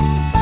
Bye.